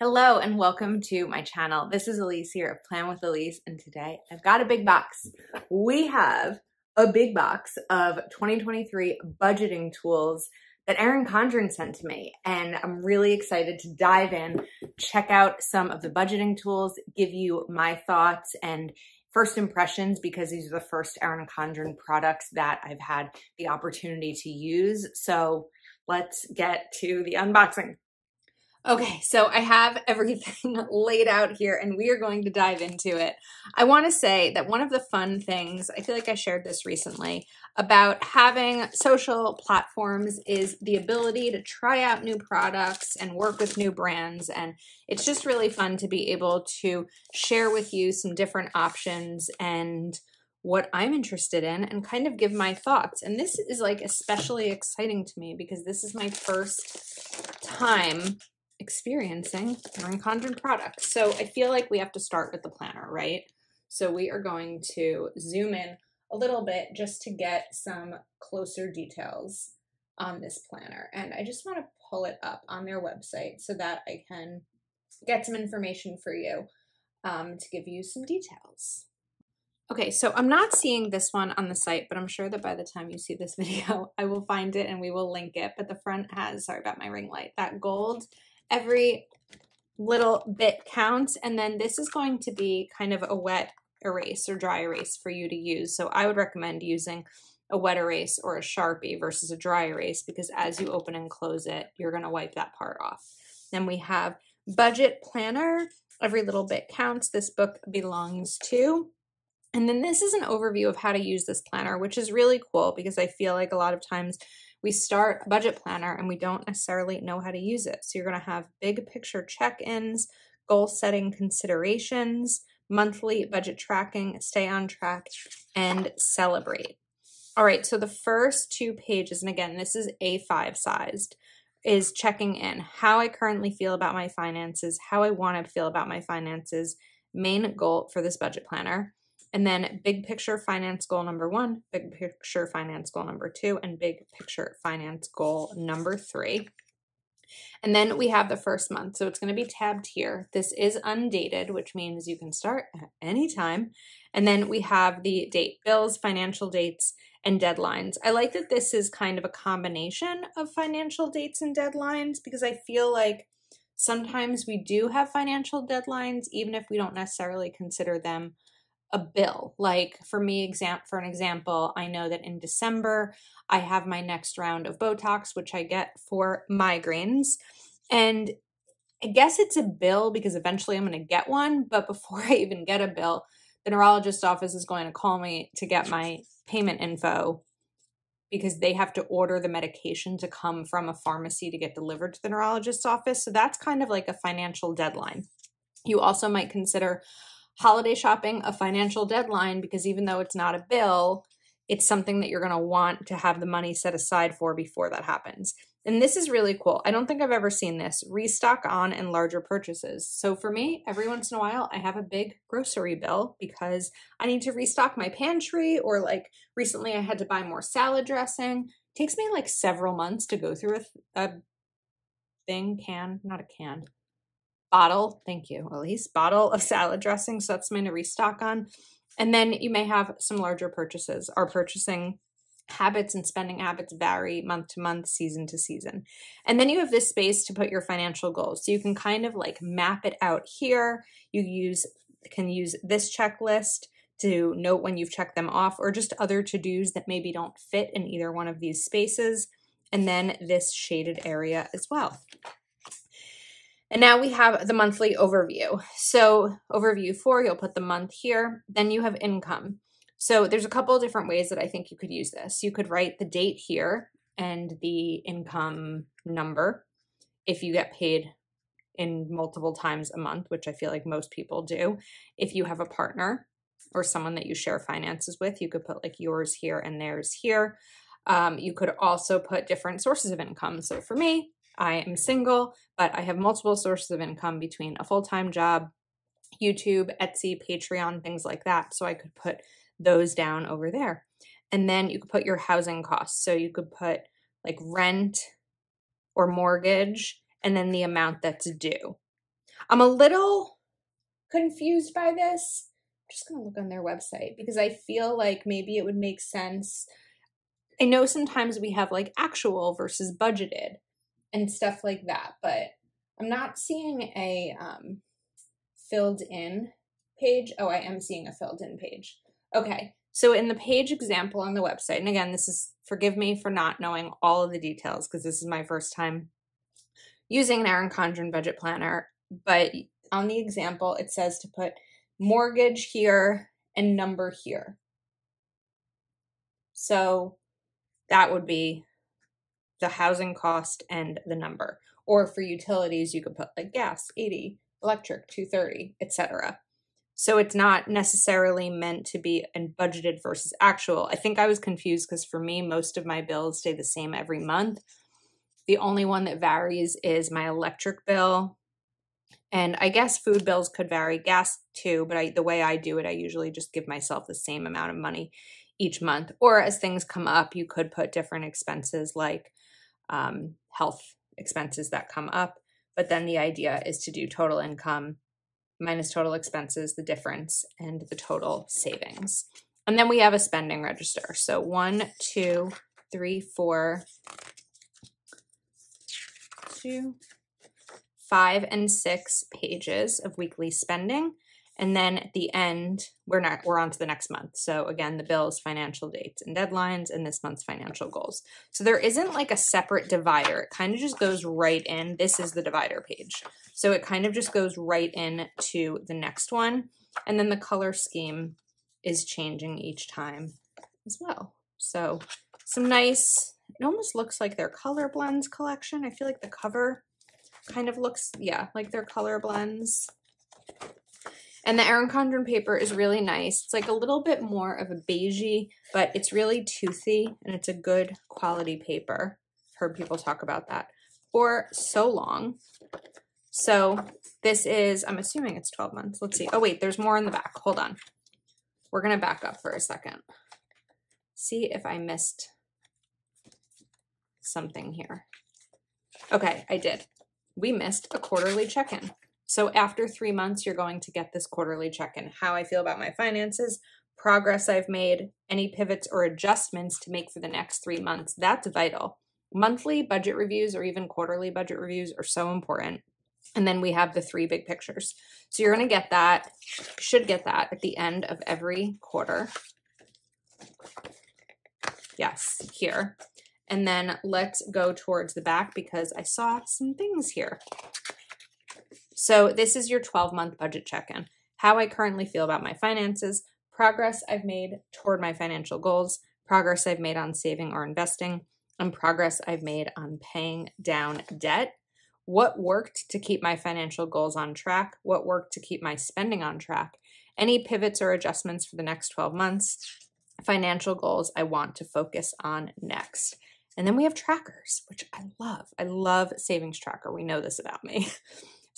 Hello and welcome to my channel. This is Ilysse here of Plan with Ilysse and today I've got a big box. We have a big box of 2023 budgeting tools that Erin Condren sent to me and I'm really excited to dive in, check out some of the budgeting tools, give you my thoughts and first impressions because these are the first Erin Condren products that I've had the opportunity to use. So let's get to the unboxing. Okay, so I have everything laid out here and we are going to dive into it. I want to say that one of the fun things, I feel like I shared this recently, about having social platforms is the ability to try out new products and work with new brands. And it's just really fun to be able to share with you some different options and what I'm interested in and kind of give my thoughts. And this is like especially exciting to me because this is my first time experiencing Erin Condren products. So I feel like we have to start with the planner, right? So we are going to zoom in a little bit just to get some closer details on this planner. And I just want to pull it up on their website so that I can get some information for you um, to give you some details. Okay, so I'm not seeing this one on the site, but I'm sure that by the time you see this video, I will find it and we will link it. But the front has, sorry about my ring light, that gold every little bit counts. And then this is going to be kind of a wet erase or dry erase for you to use. So I would recommend using a wet erase or a Sharpie versus a dry erase because as you open and close it, you're going to wipe that part off. Then we have budget planner. Every little bit counts. This book belongs to. And then this is an overview of how to use this planner, which is really cool because I feel like a lot of times we start a budget planner and we don't necessarily know how to use it. So you're going to have big picture check ins, goal setting considerations, monthly budget tracking, stay on track, and celebrate. All right, so the first two pages, and again, this is A5 sized, is checking in how I currently feel about my finances, how I want to feel about my finances, main goal for this budget planner. And then big picture finance goal number one, big picture finance goal number two, and big picture finance goal number three. And then we have the first month. So it's going to be tabbed here. This is undated, which means you can start at any time. And then we have the date, bills, financial dates, and deadlines. I like that this is kind of a combination of financial dates and deadlines because I feel like sometimes we do have financial deadlines, even if we don't necessarily consider them a bill. Like for me, exam for an example, I know that in December I have my next round of Botox, which I get for migraines. And I guess it's a bill because eventually I'm going to get one. But before I even get a bill, the neurologist office is going to call me to get my payment info because they have to order the medication to come from a pharmacy to get delivered to the neurologist's office. So that's kind of like a financial deadline. You also might consider holiday shopping a financial deadline because even though it's not a bill, it's something that you're going to want to have the money set aside for before that happens. And this is really cool. I don't think I've ever seen this restock on and larger purchases. So for me, every once in a while, I have a big grocery bill because I need to restock my pantry or like recently I had to buy more salad dressing. It takes me like several months to go through a, a thing, can, not a can, bottle, thank you, Ilysse, bottle of salad dressing. So that's mine to restock on. And then you may have some larger purchases. Our purchasing habits and spending habits vary month to month, season to season. And then you have this space to put your financial goals. So you can kind of like map it out here. You use can use this checklist to note when you've checked them off or just other to-dos that maybe don't fit in either one of these spaces. And then this shaded area as well. And now we have the monthly overview. So overview four, you'll put the month here. Then you have income. So there's a couple of different ways that I think you could use this. You could write the date here and the income number if you get paid in multiple times a month, which I feel like most people do. If you have a partner or someone that you share finances with, you could put like yours here and theirs here. Um, you could also put different sources of income. So for me, I am single, but I have multiple sources of income between a full time job, YouTube, Etsy, Patreon, things like that. So I could put those down over there. And then you could put your housing costs. So you could put like rent or mortgage and then the amount that's due. I'm a little confused by this. I'm just going to look on their website because I feel like maybe it would make sense. I know sometimes we have like actual versus budgeted and stuff like that, but I'm not seeing a um, filled in page. Oh, I am seeing a filled in page. Okay. So in the page example on the website, and again, this is forgive me for not knowing all of the details because this is my first time using an Erin Condren budget planner, but on the example, it says to put mortgage here and number here. So that would be the housing cost and the number. Or for utilities, you could put like gas, 80, electric, 230, etc. So it's not necessarily meant to be and budgeted versus actual. I think I was confused because for me, most of my bills stay the same every month. The only one that varies is my electric bill. And I guess food bills could vary, gas too, but I, the way I do it, I usually just give myself the same amount of money each month. Or as things come up, you could put different expenses like um, health expenses that come up. But then the idea is to do total income minus total expenses, the difference, and the total savings. And then we have a spending register. So one, two, three, four, two, five, and six pages of weekly spending. And then at the end, we're not we're on to the next month. So again, the bills, financial dates and deadlines, and this month's financial goals. So there isn't like a separate divider. It kind of just goes right in. This is the divider page. So it kind of just goes right in to the next one. And then the color scheme is changing each time as well. So some nice, it almost looks like their color blends collection. I feel like the cover kind of looks, yeah, like their color blends. And the Erin Condren paper is really nice. It's like a little bit more of a beigey, but it's really toothy and it's a good quality paper. Heard people talk about that for so long. So this is, I'm assuming it's 12 months. Let's see. Oh, wait, there's more in the back. Hold on. We're going to back up for a second. See if I missed something here. Okay, I did. We missed a quarterly check-in. So after three months, you're going to get this quarterly check-in. How I feel about my finances, progress I've made, any pivots or adjustments to make for the next three months. That's vital. Monthly budget reviews or even quarterly budget reviews are so important. And then we have the three big pictures. So you're going to get that, should get that at the end of every quarter. Yes, here. And then let's go towards the back because I saw some things here. So this is your 12 month budget check-in. How I currently feel about my finances, progress I've made toward my financial goals, progress I've made on saving or investing, and progress I've made on paying down debt what worked to keep my financial goals on track, what worked to keep my spending on track, any pivots or adjustments for the next 12 months, financial goals I want to focus on next. And then we have trackers, which I love. I love savings tracker. We know this about me.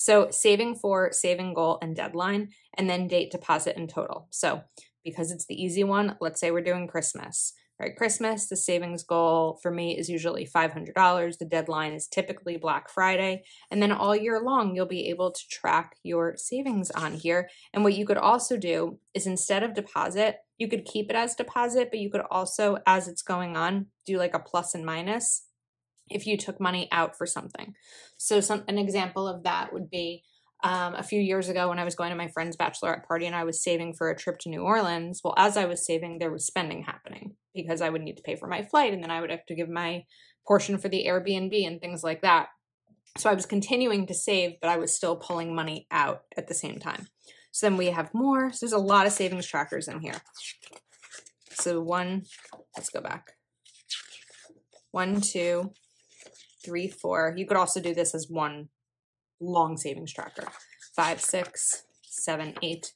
So saving for, saving goal and deadline, and then date deposit and total. So because it's the easy one, let's say we're doing Christmas right? Christmas, the savings goal for me is usually $500. The deadline is typically Black Friday. And then all year long, you'll be able to track your savings on here. And what you could also do is instead of deposit, you could keep it as deposit, but you could also, as it's going on, do like a plus and minus if you took money out for something. So some an example of that would be um, a few years ago when I was going to my friend's bachelorette party and I was saving for a trip to New Orleans. Well, as I was saving, there was spending happening because I would need to pay for my flight and then I would have to give my portion for the Airbnb and things like that. So I was continuing to save, but I was still pulling money out at the same time. So then we have more. So there's a lot of savings trackers in here. So one, let's go back. One, two, three, four. You could also do this as one long savings tracker. Five, six, seven, eight,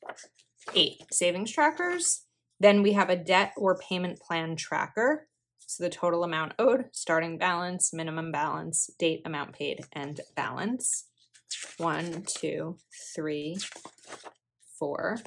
eight savings trackers. Then we have a debt or payment plan tracker. So the total amount owed, starting balance, minimum balance, date, amount paid, and balance. One, two, three, four.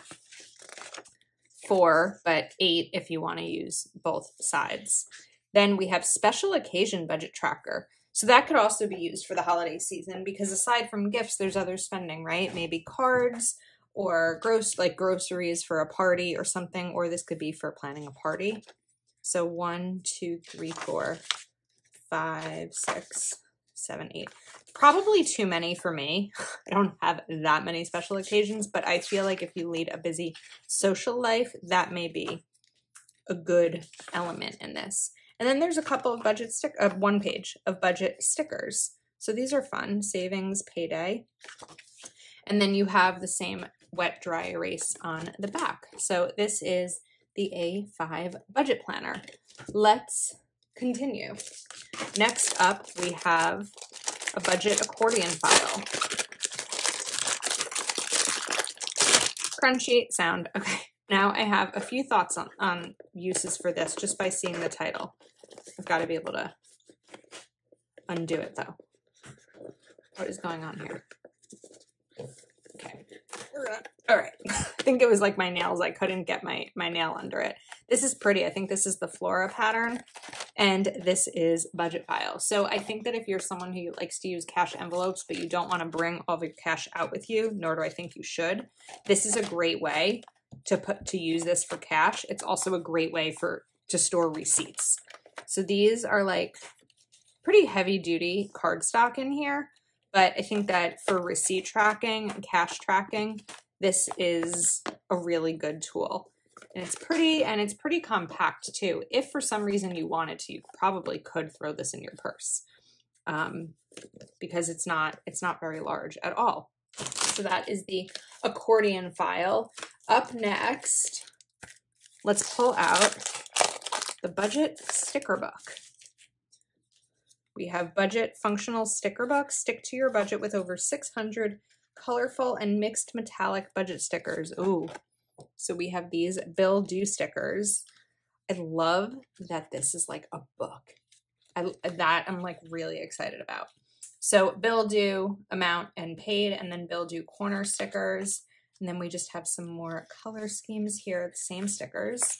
Four, but eight if you want to use both sides. Then we have special occasion budget tracker. So that could also be used for the holiday season because aside from gifts, there's other spending, right? Maybe cards or gross like groceries for a party or something, or this could be for planning a party. So one, two, three, four, five, six, seven, eight. Probably too many for me. I don't have that many special occasions, but I feel like if you lead a busy social life, that may be a good element in this. And then there's a couple of budget stick, uh, one page of budget stickers. So these are fun, savings, payday. And then you have the same wet dry erase on the back. So this is the A5 budget planner. Let's continue. Next up, we have a budget accordion file. Crunchy sound. Okay. Now I have a few thoughts on, on uses for this just by seeing the title. I've got to be able to undo it though. What is going on here? Okay. All right. I think it was like my nails. I couldn't get my, my nail under it. This is pretty. I think this is the Flora pattern and this is budget file. So I think that if you're someone who likes to use cash envelopes, but you don't want to bring all of your cash out with you, nor do I think you should, this is a great way to put to use this for cash. It's also a great way for to store receipts. So these are like pretty heavy duty cardstock in here, but I think that for receipt tracking and cash tracking, this is a really good tool. And it's pretty and it's pretty compact too. If for some reason you wanted to, you probably could throw this in your purse um, because it's not it's not very large at all. So that is the accordion file. Up next, let's pull out the budget sticker book. We have budget functional sticker book. Stick to your budget with over 600 colorful and mixed metallic budget stickers. Ooh, so we have these bill Do stickers. I love that this is like a book. I, that I'm like really excited about. So bill due amount and paid, and then bill due corner stickers. And then we just have some more color schemes here, the same stickers.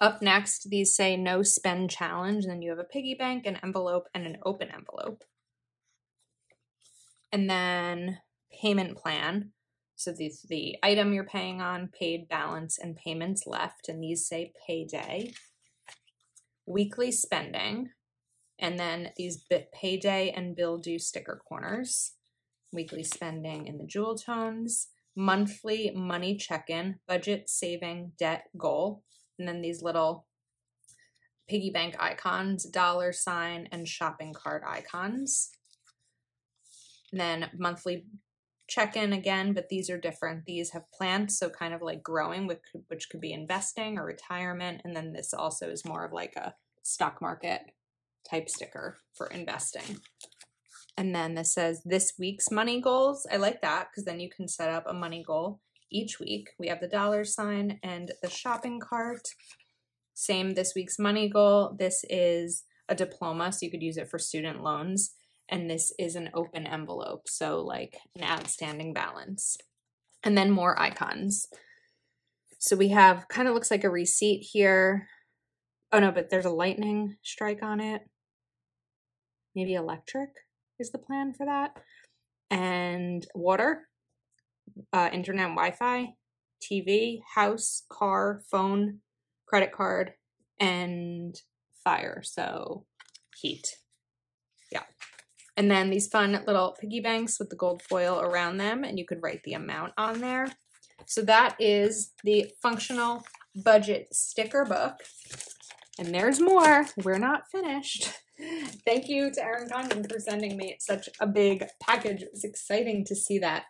Up next, these say no spend challenge. And then you have a piggy bank, an envelope, and an open envelope. And then payment plan. So the, the item you're paying on, paid balance, and payments left. And these say payday. Weekly spending. And then these payday and bill due sticker corners. Weekly spending in the jewel tones monthly money check-in, budget, saving, debt, goal, and then these little piggy bank icons, dollar sign, and shopping cart icons. And then monthly check-in again, but these are different. These have plants, so kind of like growing, which which could be investing or retirement. And then this also is more of like a stock market type sticker for investing. And then this says this week's money goals. I like that because then you can set up a money goal each week. We have the dollar sign and the shopping cart. Same this week's money goal. This is a diploma, so you could use it for student loans. And this is an open envelope, so like an outstanding balance. And then more icons. So we have kind of looks like a receipt here. Oh no, but there's a lightning strike on it. Maybe electric is the plan for that. And water, uh, internet, Wi Fi, TV, house, car, phone, credit card, and fire. So heat. Yeah. And then these fun little piggy banks with the gold foil around them, and you could write the amount on there. So that is the functional budget sticker book. And there's more. We're not finished. Thank you to Erin Condren for sending me such a big package. It was exciting to see that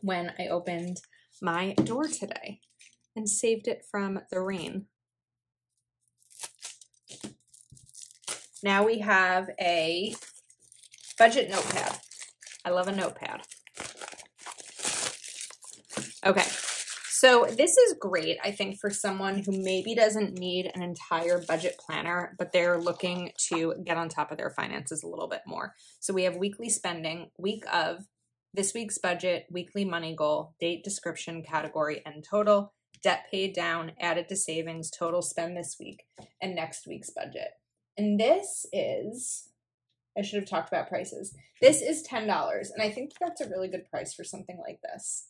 when I opened my door today and saved it from the rain. Now we have a budget notepad. I love a notepad. Okay, so this is great, I think, for someone who maybe doesn't need an entire budget planner, but they're looking to get on top of their finances a little bit more. So we have weekly spending, week of, this week's budget, weekly money goal, date description, category, and total, debt paid down, added to savings, total spend this week, and next week's budget. And this is I should have talked about prices. This is $10, and I think that's a really good price for something like this.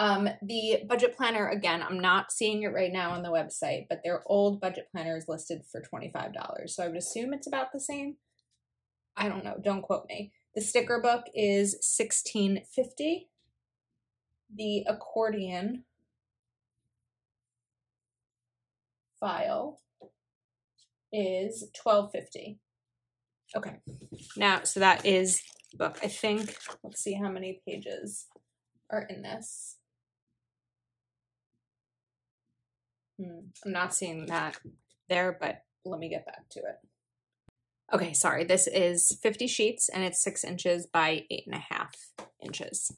Um, the budget planner, again, I'm not seeing it right now on the website, but their old budget planner is listed for $25. So I would assume it's about the same. I don't know, don't quote me. The sticker book is 1650. The accordion file is 1250. Okay. Now, so that is book. I think, let's see how many pages are in this. Hmm, I'm not seeing that there, but let me get back to it. Okay, sorry. This is 50 sheets and it's six inches by eight and a half inches.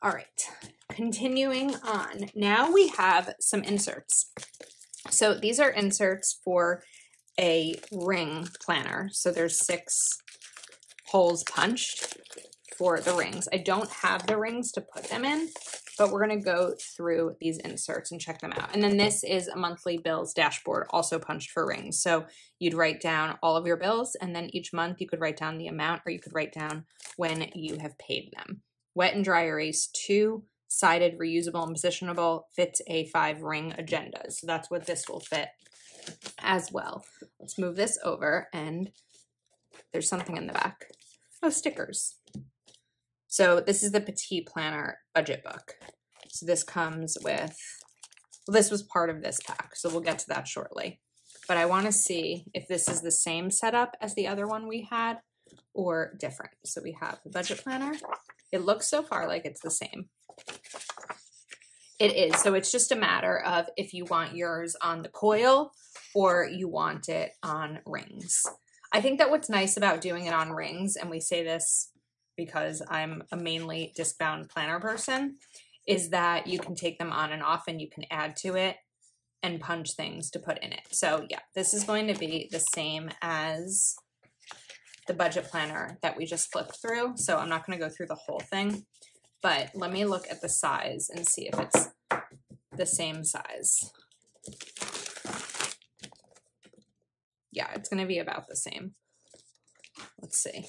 All right, continuing on. Now we have some inserts. So these are inserts for a ring planner. So there's six holes punched for the rings. I don't have the rings to put them in, but we're going to go through these inserts and check them out. And then this is a monthly bills dashboard also punched for rings. So you'd write down all of your bills and then each month you could write down the amount or you could write down when you have paid them. Wet and dry erase two sided reusable and positionable fits A5 ring agendas. So that's what this will fit as well. Let's move this over and there's something in the back. Oh, stickers. So this is the Petit Planner budget book. So this comes with, well, this was part of this pack, so we'll get to that shortly. But I want to see if this is the same setup as the other one we had or different. So we have the budget planner. It looks so far like it's the same. It is. So it's just a matter of if you want yours on the coil or you want it on rings. I think that what's nice about doing it on rings, and we say this because I'm a mainly disc bound planner person, is that you can take them on and off and you can add to it and punch things to put in it. So yeah, this is going to be the same as the budget planner that we just flipped through. So I'm not going to go through the whole thing, but let me look at the size and see if it's the same size. Yeah, it's going to be about the same. Let's see.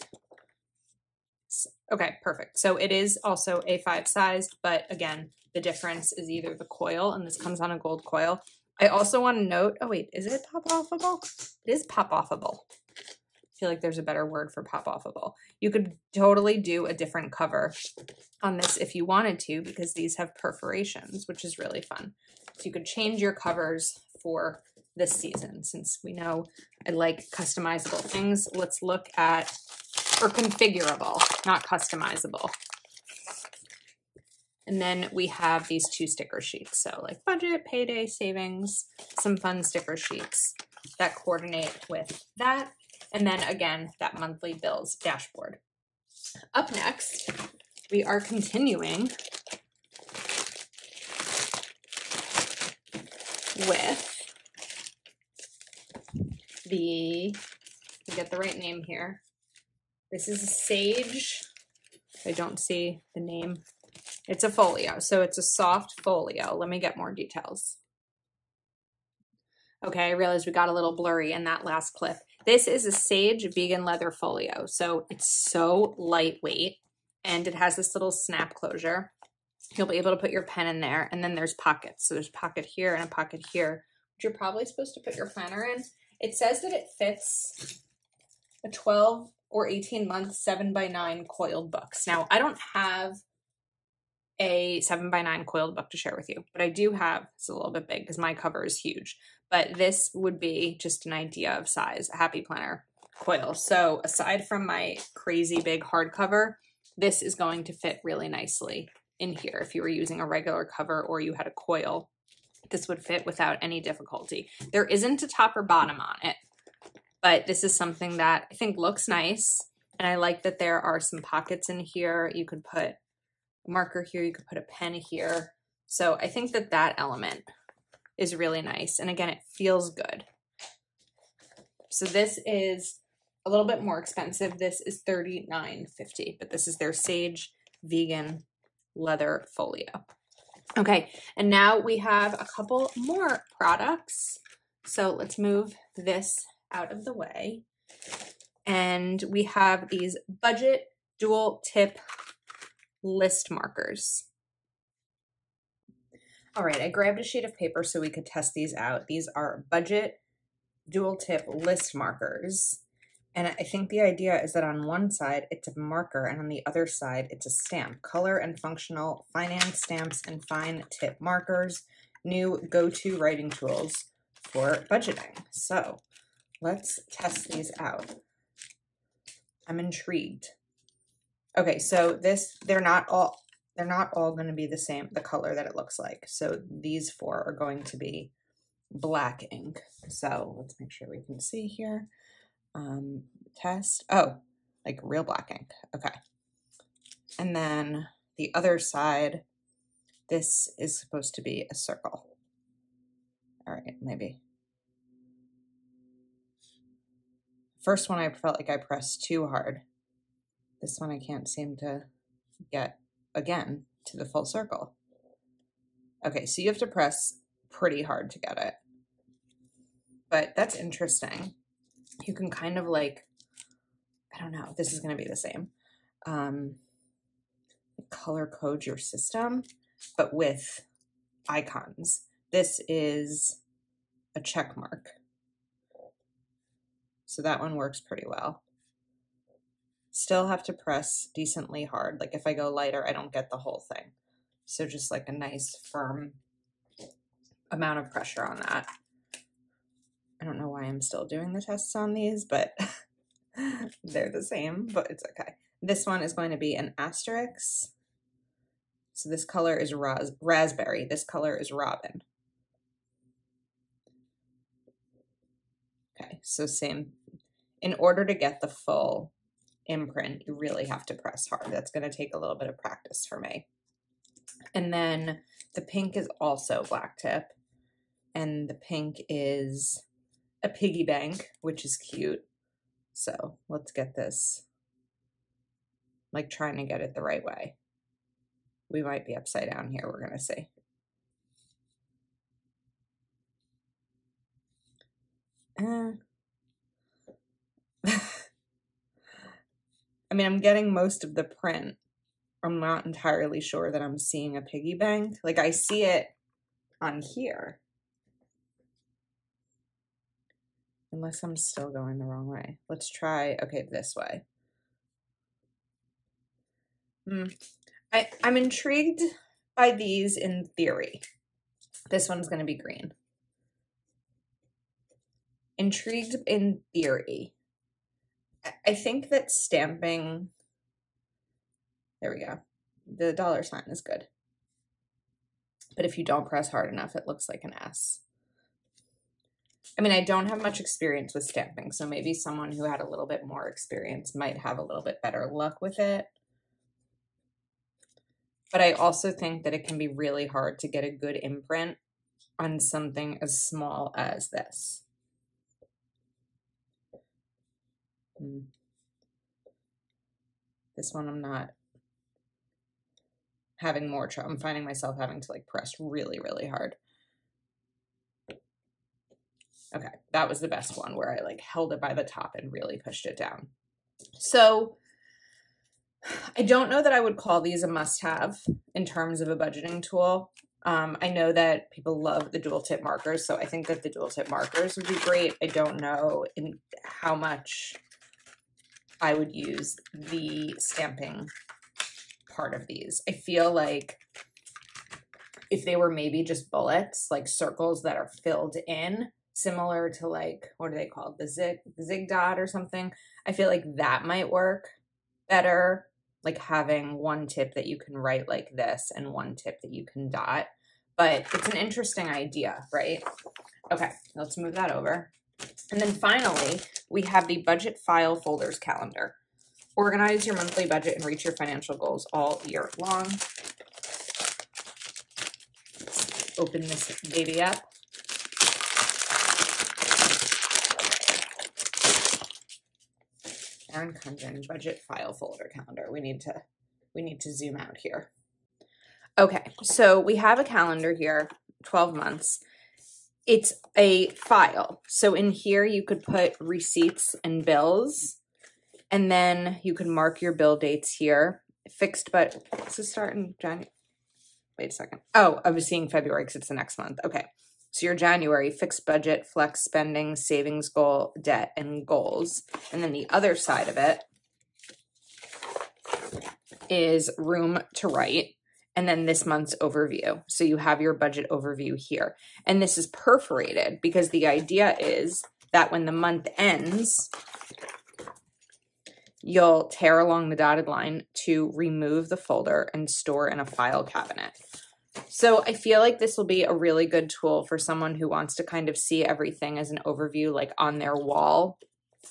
Okay, perfect. So it is also A5 sized, but again, the difference is either the coil, and this comes on a gold coil. I also want to note, oh wait, is it pop-offable? It is pop-offable. I feel like there's a better word for pop-offable. You could totally do a different cover on this if you wanted to, because these have perforations, which is really fun. So you could change your covers for this season. Since we know I like customizable things, let's look at or configurable, not customizable. And then we have these two sticker sheets. So like budget, payday, savings, some fun sticker sheets that coordinate with that. And then again, that monthly bills dashboard. Up next, we are continuing with the, get the right name here, this is a sage. I don't see the name. It's a folio, so it's a soft folio. Let me get more details. Okay, I realized we got a little blurry in that last clip. This is a Sage vegan leather folio. So it's so lightweight and it has this little snap closure. You'll be able to put your pen in there and then there's pockets. So there's a pocket here and a pocket here, which you're probably supposed to put your planner in. It says that it fits a 12 or 18 month 7 by 9 coiled books. Now, I don't have a 7 by 9 coiled book to share with you, but I do have, it's a little bit big because my cover is huge, but this would be just an idea of size, a happy planner coil. So aside from my crazy big hardcover, this is going to fit really nicely in here. If you were using a regular cover or you had a coil, this would fit without any difficulty. There isn't a top or bottom on it, but this is something that I think looks nice. And I like that there are some pockets in here. You could put a marker here, you could put a pen here. So I think that that element is really nice. And again, it feels good. So this is a little bit more expensive. This is $39.50, but this is their Sage Vegan Leather Folio. Okay, and now we have a couple more products. So let's move this out of the way. And we have these budget dual tip list markers. All right, I grabbed a sheet of paper so we could test these out. These are budget dual tip list markers. And I think the idea is that on one side, it's a marker, and on the other side, it's a stamp. Color and functional finance stamps and fine tip markers, new go-to writing tools for budgeting. So let's test these out. I'm intrigued. Okay, so this, they're not all, they're not all going to be the same, the color that it looks like. So these four are going to be black ink. So let's make sure we can see here. Um, test. Oh, like real black ink. Okay. And then the other side, this is supposed to be a circle. All right, maybe. First one I felt like I pressed too hard. This one I can't seem to get again to the full circle. Okay, so you have to press pretty hard to get it. But that's interesting. You can kind of like, I don't know, this is going to be the same. Um, color code your system, but with icons. This is a check mark. So that one works pretty well. Still have to press decently hard. Like if I go lighter, I don't get the whole thing. So just like a nice firm amount of pressure on that. I don't know why I'm still doing the tests on these, but they're the same, but it's okay. This one is going to be an asterisk. So this color is ras raspberry. This color is robin. Okay, so same. In order to get the full imprint, you really have to press hard. That's going to take a little bit of practice for me. And then the pink is also black tip. And the pink is a piggy bank, which is cute. So let's get this, like trying to get it the right way. We might be upside down here, we're going to see. Uh, I mean, I'm getting most of the print. I'm not entirely sure that I'm seeing a piggy bank. Like I see it on here. Unless I'm still going the wrong way. Let's try, okay, this way. Hmm. I, I'm intrigued by these in theory. This one's going to be green intrigued in theory. I think that stamping, there we go. The dollar sign is good. But if you don't press hard enough, it looks like an S. I mean, I don't have much experience with stamping, so maybe someone who had a little bit more experience might have a little bit better luck with it. But I also think that it can be really hard to get a good imprint on something as small as this. Mm. This one I'm not having more trouble. I'm finding myself having to like press really, really hard. Okay, that was the best one where I like held it by the top and really pushed it down. So I don't know that I would call these a must-have in terms of a budgeting tool. Um, I know that people love the dual tip markers, so I think that the dual tip markers would be great. I don't know in how much I would use the stamping part of these. I feel like if they were maybe just bullets, like circles that are filled in, similar to like, what are they called? The zig, zig dot or something. I feel like that might work better. Like having one tip that you can write like this and one tip that you can dot. But it's an interesting idea, right? Okay, let's move that over. And then finally, we have the budget file folders calendar. Organize your monthly budget and reach your financial goals all year long. Open this baby up. Erin Condren budget file folder calendar. We need to we need to zoom out here. Okay, so we have a calendar here, 12 months it's a file. So in here, you could put receipts and bills. And then you can mark your bill dates here. Fixed, but this is starting January. Wait a second. Oh, I was seeing February because it's the next month. Okay. So your January fixed budget, flex spending, savings goal, debt, and goals. And then the other side of it is room to write and then this month's overview. So you have your budget overview here. And this is perforated because the idea is that when the month ends, you'll tear along the dotted line to remove the folder and store in a file cabinet. So I feel like this will be a really good tool for someone who wants to kind of see everything as an overview, like on their wall,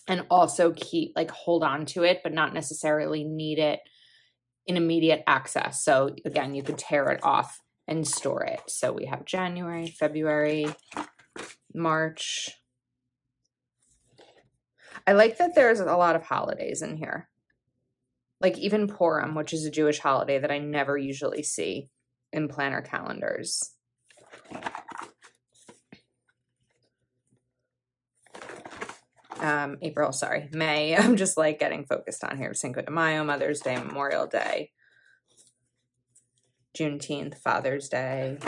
and also keep, like, hold on to it, but not necessarily need it in immediate access. So again, you could tear it off and store it. So we have January, February, March. I like that there's a lot of holidays in here. Like even Purim, which is a Jewish holiday that I never usually see in planner calendars. Um, April, sorry, May. I'm just like getting focused on here. Cinco de Mayo, Mother's Day, Memorial Day, Juneteenth, Father's Day.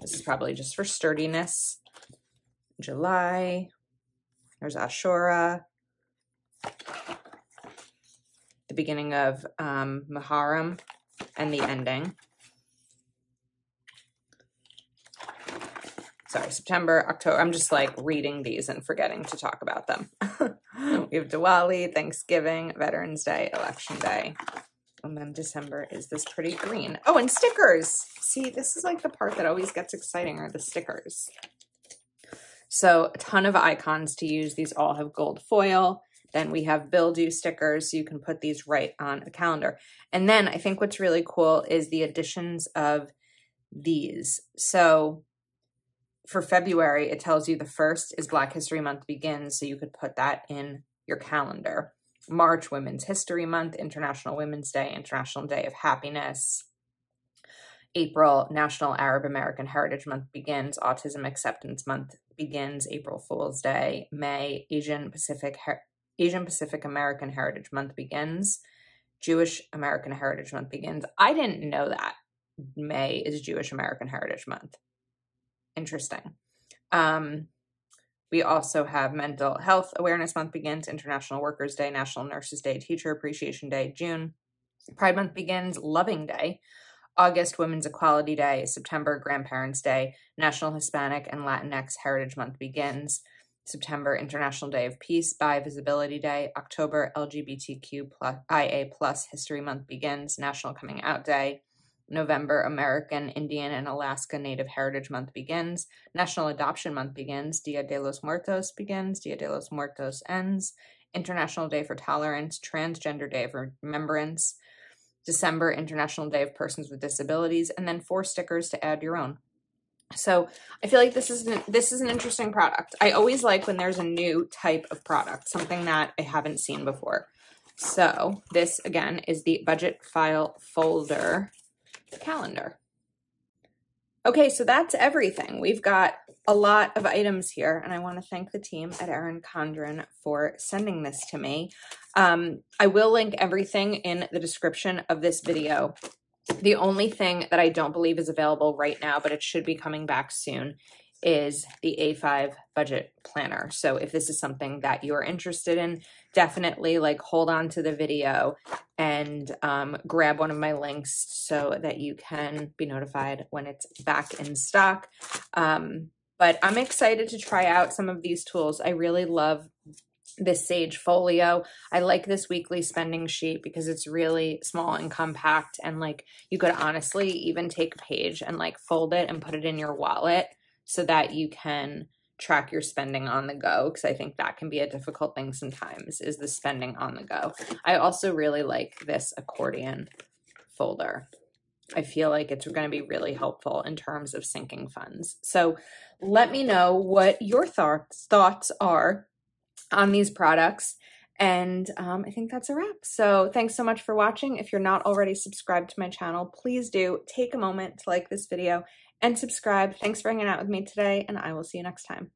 This is probably just for sturdiness. July, there's Ashura. The beginning of um, Muharram and the ending. Sorry, September, October. I'm just like reading these and forgetting to talk about them. we have Diwali, Thanksgiving, Veterans Day, Election Day. And then December is this pretty green. Oh, and stickers. See, this is like the part that always gets exciting are the stickers. So a ton of icons to use. These all have gold foil. Then we have bill due stickers, so you can put these right on a calendar. And then I think what's really cool is the additions of these. So for February, it tells you the first is Black History Month begins, so you could put that in your calendar. March, Women's History Month, International Women's Day, International Day of Happiness. April, National Arab American Heritage Month begins. Autism Acceptance Month begins. April Fool's Day. May, Asian Pacific Her Asian Pacific American Heritage Month begins. Jewish American Heritage Month begins. I didn't know that May is Jewish American Heritage Month interesting. Um, we also have Mental Health Awareness Month begins, International Workers' Day, National Nurses Day, Teacher Appreciation Day, June. Pride Month begins, Loving Day. August, Women's Equality Day. September, Grandparents' Day. National Hispanic and Latinx Heritage Month begins. September, International Day of Peace, Bi Visibility Day. October, LGBTQ plus, IA plus History Month begins. National Coming Out Day. November, American Indian and Alaska Native Heritage Month begins. National Adoption Month begins. Dia de los Muertos begins. Dia de los Muertos ends. International Day for Tolerance. Transgender Day of Remembrance. December, International Day of Persons with Disabilities. And then four stickers to add your own. So I feel like this is an, this is an interesting product. I always like when there's a new type of product, something that I haven't seen before. So this again is the budget file folder calendar. Okay, so that's everything. We've got a lot of items here, and I want to thank the team at Erin Condren for sending this to me. Um, I will link everything in the description of this video. The only thing that I don't believe is available right now, but it should be coming back soon, is the A5 budget planner. So if this is something that you're interested in, definitely like hold on to the video and um, grab one of my links so that you can be notified when it's back in stock. Um, but I'm excited to try out some of these tools. I really love this Sage Folio. I like this weekly spending sheet because it's really small and compact and like you could honestly even take a page and like fold it and put it in your wallet so that you can track your spending on the go because I think that can be a difficult thing sometimes is the spending on the go. I also really like this accordion folder. I feel like it's going to be really helpful in terms of sinking funds. So let me know what your thoughts thoughts are on these products. And um, I think that's a wrap. So thanks so much for watching. If you're not already subscribed to my channel, please do take a moment to like this video and subscribe. Thanks for hanging out with me today, and I will see you next time.